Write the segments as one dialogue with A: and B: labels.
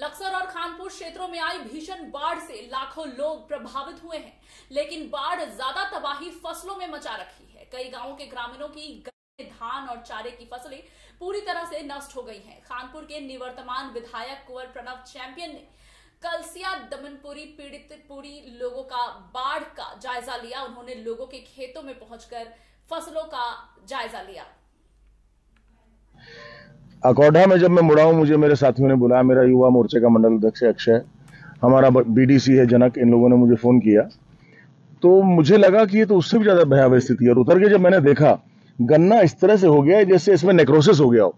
A: लक्सर और खानपुर क्षेत्रों में आई भीषण बाढ़ से लाखों लोग प्रभावित हुए हैं। लेकिन बाढ़ ज़्यादा तबाही फ़सलों में मचा रखी है। कई गाँवों के ग्रामीणों की धान और चारे की फ़सलें पूरी तरह से नष्ट हो गई हैं। खानपुर के निवर्तमान विधायक कुंवर प्रणव चैंपियन ने कलसिया, दमनपुरी पीड़ित पूरी लोगों का बाढ़ का जायजा लिया। उन्होंने लोगों के खेतों में पहुंचकर फ़सलों का जायजा लिया।
B: अकौढा में जब मैं मुड़ा हूँ, मुझे मेरे साथियों ने बुलाया, मेरा युवा मोर्चे का मंडल अध्यक्ष अक्षय, हमारा बीडीसी है जनक, इन लोगों ने मुझे फ़ोन किया। तो मुझे लगा कि ये तो उससे भी ज़्यादा भयावह स्थिति है। और उतर के जब मैंने देखा, गन्ना इस तरह से हो गया है जैसे इसमें नेक्रोसिस हो गया हो।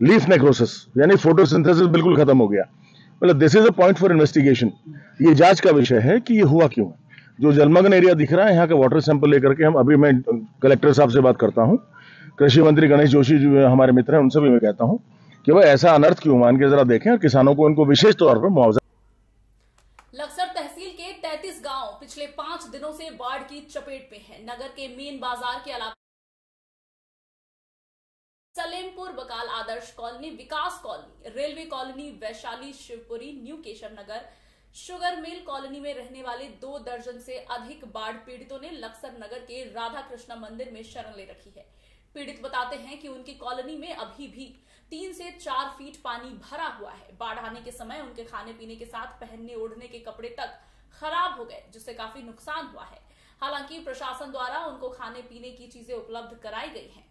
B: लीफ नेक्रोसिस यानी फोटोसिंथेसिस बिल्कुल खत्म हो गया। मतलब this is a point for investigation ये जाँच का विषय है कि ये हुआ क्यों है। जो जलमग्न एरिया दिख रहा है, यहाँ का वाटर सैंपल लेकर के हम, अभी मैं कलेक्टर साहब से बात करता हूँ। कृषि मंत्री गणेश जोशी जो हमारे मित्र हैं, उनसे भी मैं कहता हूँ कि भाई ऐसा अनर्थ क्यों मान के जरा देखें और किसानों को उनको विशेष तौर पर मुआवजा
A: लक्सर तहसील के 33 गाँव पिछले पाँच दिनों से बाढ़ की चपेट में है। नगर के मेन बाज़ार के अलावा Salempur Bakal Adarsh colony, Vikas colony, railway colony, Vaishali, Shivpuri, new Keshav Nagar sugar mill colony में रहने वाले दो दर्जन से अधिक बाढ़ पीड़ितों ने लक्सर नगर के राधा कृष्णा मंदिर में शरण ले रखी है। पीड़ित बताते हैं कि उनकी कॉलोनी में अभी भी तीन से चार फीट पानी भरा हुआ है। बाढ़ आने के समय उनके खाने पीने के साथ पहनने ओढ़ने के कपड़े तक खराब हो गए, जिससे काफ़ी नुकसान हुआ है। हालाँकि प्रशासन द्वारा उनको खाने पीने की चीज़ें उपलब्ध कराई गई हैं।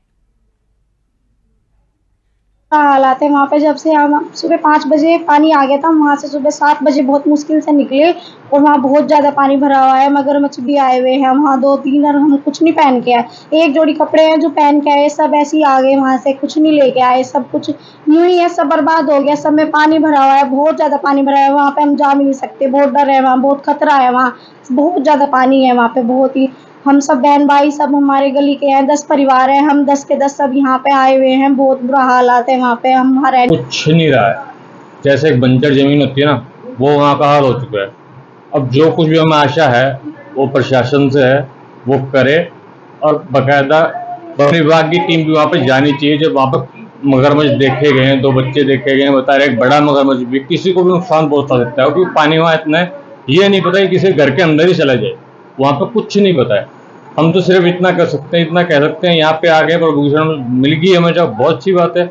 C: हालात है वहाँ पे जब से हम सुबह पाँच बजे पानी आ गया था वहाँ से सुबह सात बजे बहुत मुश्किल से निकले और वहाँ बहुत ज़्यादा पानी भरा हुआ है। मगरमच्छ भी आए हुए हैं वहाँ दो तीन और हम कुछ नहीं पहन के आए। एक जोड़ी कपड़े हैं जो पहन के आए, सब ऐसे ही आ गए वहाँ से, कुछ नहीं लेके आए, सब कुछ यूँ ही है, सब बर्बाद हो गया, सब में पानी भरा हुआ है, बहुत ज़्यादा पानी भरा है, वहाँ पे हम जा भी नहीं सकते, बहुत डर है वहाँ, बहुत खतरा है वहाँ, बहुत ज़्यादा पानी है वहाँ पे, बहुत ही हम सब बहन भाई सब हमारे गली के हैं, दस परिवार हैं, हम दस के दस सब यहाँ पे आए हुए हैं, बहुत बुरा हालात है वहाँ पे, हम वहाँ रह
D: कुछ नहीं रहा है। जैसे एक बंजर ज़मीन होती है ना, वो वहाँ का हाल हो चुका है। अब जो कुछ भी हमें आशा है, वो प्रशासन से है, वो करे और बाकायदा वन विभाग की टीम भी वहाँ पे जानी चाहिए। जब वहाँ पे मगरमच्छ देखे गए हैं, दो बच्चे देखे गए हैं, बता रहे एक बड़ा मगरमच्छ भी, किसी को भी नुकसान पहुँचा सकता है, क्योंकि पानी वहाँ इतना है, ये नहीं पता कि किसी घर के अंदर ही चला जाए। वहाँ पर कुछ नहीं पता है हम तो सिर्फ़ इतना कर सकते हैं, इतना कह सकते हैं, यहाँ पे आ गए प्रभूषण मिल गई हमें जब बहुत अच्छी बात है।